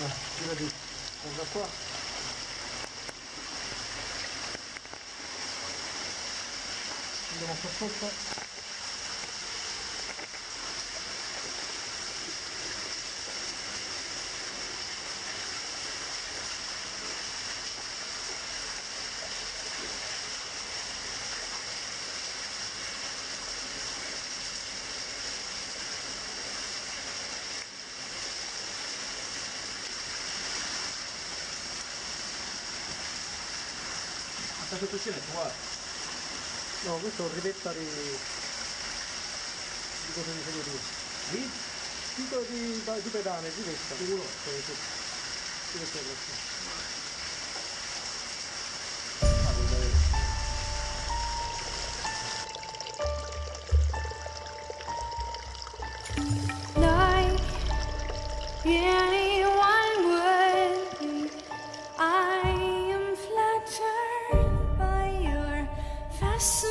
Voilà, tu l'as. On va pas. Il est en. la sottrazione è uguale no questo è un ripetta di di cosa mi fai tu di? titolo di, di pedane di questa di uno di questa è questa Night, yeah. So